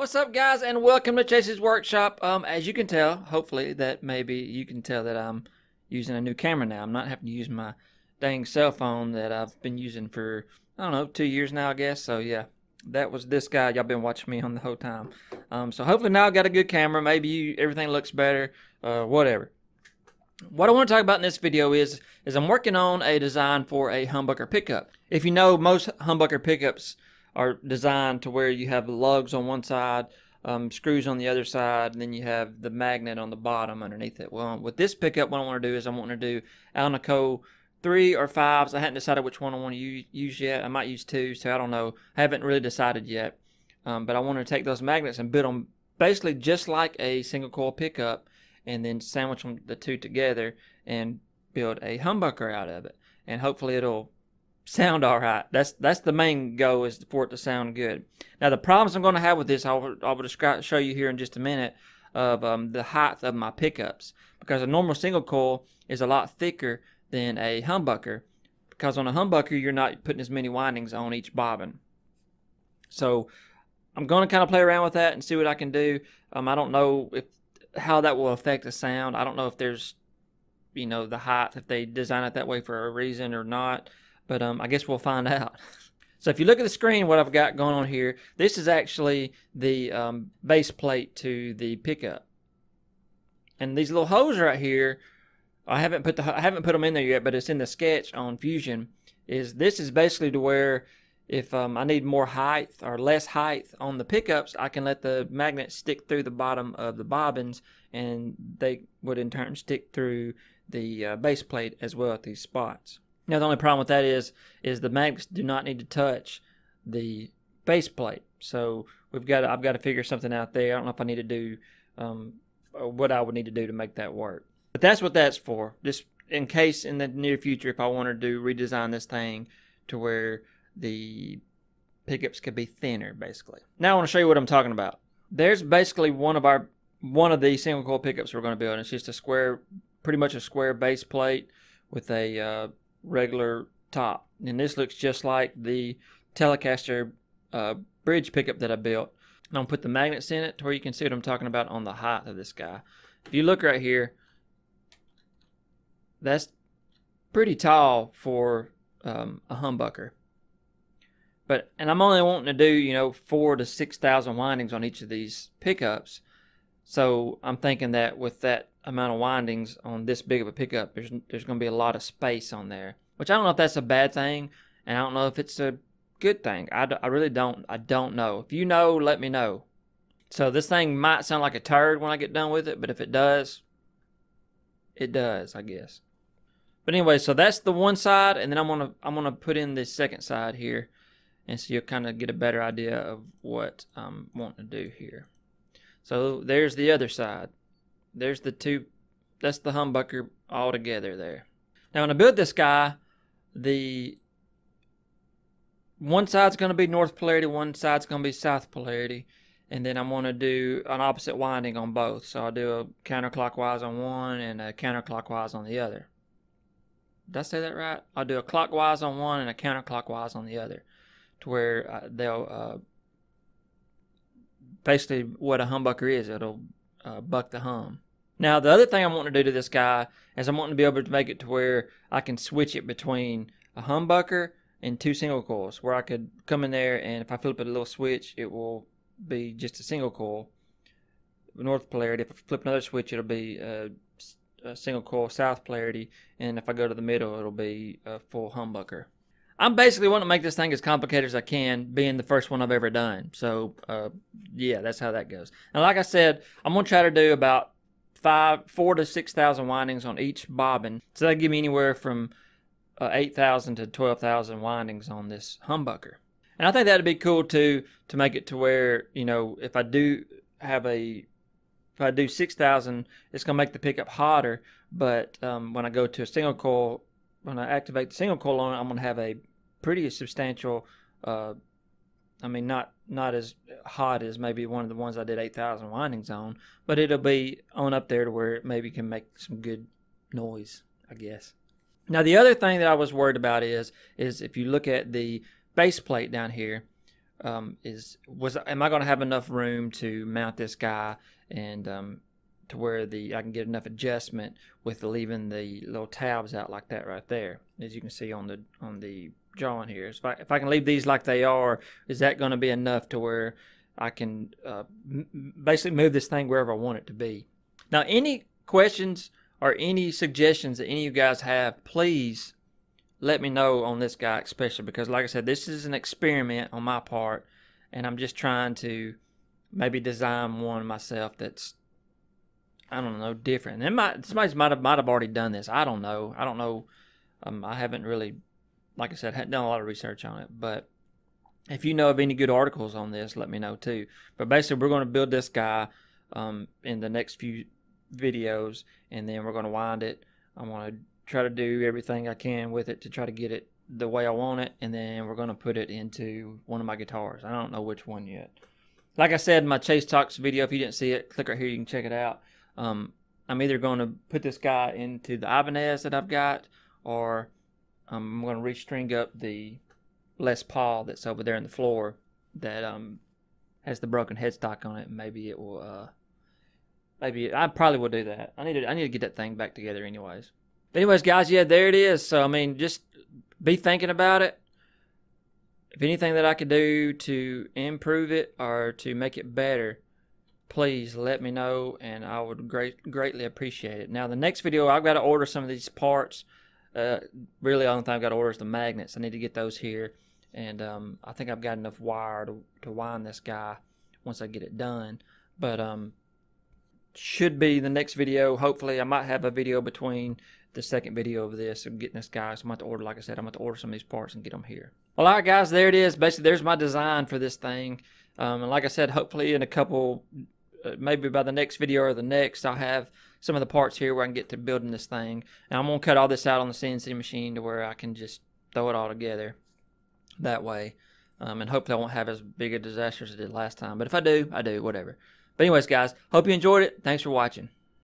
What's up, guys, and welcome to Chase's Workshop. Um, as you can tell, hopefully that maybe you can tell that I'm using a new camera now. I'm not having to use my dang cell phone that I've been using for I don't know two years now, I guess. So yeah, that was this guy. Y'all been watching me on the whole time. Um, so hopefully now I've got a good camera. Maybe you, everything looks better. Uh, whatever. What I want to talk about in this video is is I'm working on a design for a humbucker pickup. If you know, most humbucker pickups are designed to where you have lugs on one side, um, screws on the other side, and then you have the magnet on the bottom underneath it. Well, with this pickup, what I want to do is I want to do Alnico three or fives. I hadn't decided which one I want to use, yet. I might use two, so I don't know. I haven't really decided yet. Um, but I want to take those magnets and build them basically just like a single coil pickup and then sandwich them the two together and build a humbucker out of it. And hopefully it'll sound all right. That's that's the main goal is for it to sound good. Now the problems I'm going to have with this, I'll, I'll describe, show you here in just a minute of um, the height of my pickups because a normal single coil is a lot thicker than a humbucker because on a humbucker you're not putting as many windings on each bobbin. So I'm going to kind of play around with that and see what I can do. Um, I don't know if how that will affect the sound. I don't know if there's you know the height if they design it that way for a reason or not. But um, I guess we'll find out. So if you look at the screen, what I've got going on here, this is actually the um, base plate to the pickup. And these little holes right here, I haven't put the I haven't put them in there yet, but it's in the sketch on Fusion. Is this is basically to where if um, I need more height or less height on the pickups, I can let the magnet stick through the bottom of the bobbins, and they would in turn stick through the uh, base plate as well at these spots. Now the only problem with that is is the magnets do not need to touch the base plate. So we've got I've got to figure something out there. I don't know if I need to do um, what I would need to do to make that work. But that's what that's for. Just in case in the near future, if I wanted to redesign this thing to where the pickups could be thinner, basically. Now I want to show you what I'm talking about. There's basically one of our one of the single coil pickups we're going to build. It's just a square, pretty much a square base plate with a uh, regular top. And this looks just like the Telecaster uh, bridge pickup that I built. I'm going to put the magnets in it to where you can see what I'm talking about on the height of this guy. If you look right here, that's pretty tall for um, a humbucker. But and I'm only wanting to do you know four to six thousand windings on each of these pickups. So I'm thinking that with that amount of windings on this big of a pickup, there's there's going to be a lot of space on there. Which I don't know if that's a bad thing, and I don't know if it's a good thing. I, I really don't. I don't know. If you know, let me know. So this thing might sound like a turd when I get done with it, but if it does, it does, I guess. But anyway, so that's the one side, and then I'm gonna I'm gonna put in this second side here, and so you'll kind of get a better idea of what I'm wanting to do here. So there's the other side. There's the two, that's the humbucker all together there. Now when I build this guy, the one side's going to be north polarity, one side's going to be south polarity, and then I'm going to do an opposite winding on both. So I'll do a counterclockwise on one and a counterclockwise on the other. Did I say that right? I'll do a clockwise on one and a counterclockwise on the other, to where uh, they'll uh, basically what a humbucker is. It'll uh, buck the hum. Now, the other thing I want to do to this guy is I'm wanting to be able to make it to where I can switch it between a humbucker and two single coils, where I could come in there and if I flip it a little switch, it will be just a single coil, north polarity. If I flip another switch, it'll be a, a single coil south polarity, and if I go to the middle, it'll be a full humbucker. I'm basically wanting to make this thing as complicated as I can, being the first one I've ever done. So, uh, yeah, that's how that goes. And like I said, I'm gonna try to do about five, four to six thousand windings on each bobbin. So that give me anywhere from uh, eight thousand to twelve thousand windings on this humbucker. And I think that'd be cool too to make it to where you know if I do have a if I do six thousand, it's gonna make the pickup hotter. But um, when I go to a single coil, when I activate the single coil on it, I'm gonna have a pretty substantial. Uh, I mean, not not as hot as maybe one of the ones I did 8,000 windings on, but it'll be on up there to where it maybe can make some good noise, I guess. Now, the other thing that I was worried about is is if you look at the base plate down here, um, is was am I going to have enough room to mount this guy and um, to where the I can get enough adjustment with leaving the little tabs out like that right there, as you can see on the on the drawing here. If I if I can leave these like they are, is that going to be enough to where I can uh, basically move this thing wherever I want it to be? Now, any questions or any suggestions that any of you guys have, please let me know on this guy especially because like I said, this is an experiment on my part and I'm just trying to maybe design one myself that's I don't know different. And might somebody might have might have already done this. I don't know. I don't know. Um, I haven't really, like I said, hadn't done a lot of research on it. But if you know of any good articles on this, let me know too. But basically, we're going to build this guy um, in the next few videos, and then we're going to wind it. I'm going to try to do everything I can with it to try to get it the way I want it, and then we're going to put it into one of my guitars. I don't know which one yet. Like I said my Chase Talks video, if you didn't see it, click right here, you can check it out. Um, I'm either going to put this guy into the Ibanez that I've got, or I'm going to restring up the Les Paul that's over there in the floor that um, has the broken headstock on it. Maybe it will. Uh, maybe I probably will do that. I need to. I need to get that thing back together, anyways. But anyways, guys, yeah, there it is. So I mean, just be thinking about it. If anything that I could do to improve it or to make it better, please let me know, and I would great greatly appreciate it. Now, the next video, I've got to order some of these parts. Uh, really, only thing I've got to order is the magnets. I need to get those here, and um, I think I've got enough wire to to wind this guy once I get it done. But um, should be the next video. Hopefully, I might have a video between the second video of this and getting this guy. So I'm going to order, like I said, I'm going to order some of these parts and get them here. Well, all right, guys, there it is. Basically, there's my design for this thing. Um, and like I said, hopefully in a couple, uh, maybe by the next video or the next, I'll have some of the parts here where I can get to building this thing. And I'm going to cut all this out on the CNC machine to where I can just throw it all together that way. Um, and hopefully I won't have as big a disaster as I did last time. But if I do, I do, whatever. But anyways, guys, hope you enjoyed it. Thanks for watching.